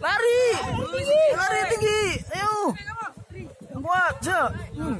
Lari. Lari tinggi. Ayo. buat, cek. Hmm.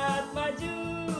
had my due.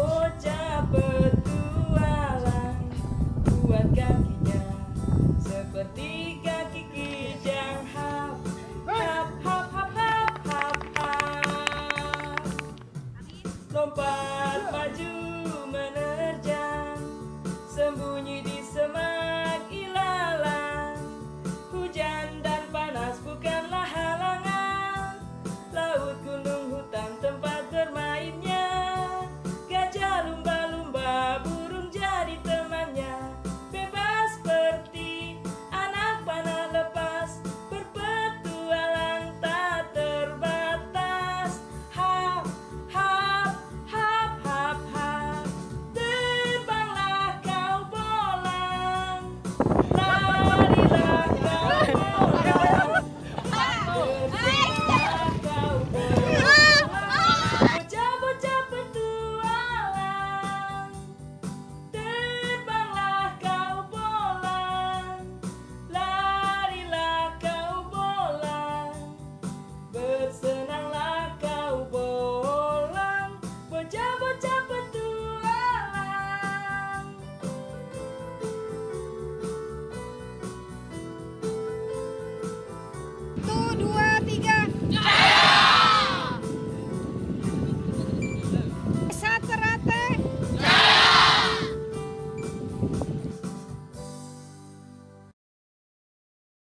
Bocah petualang Buat kakinya Seperti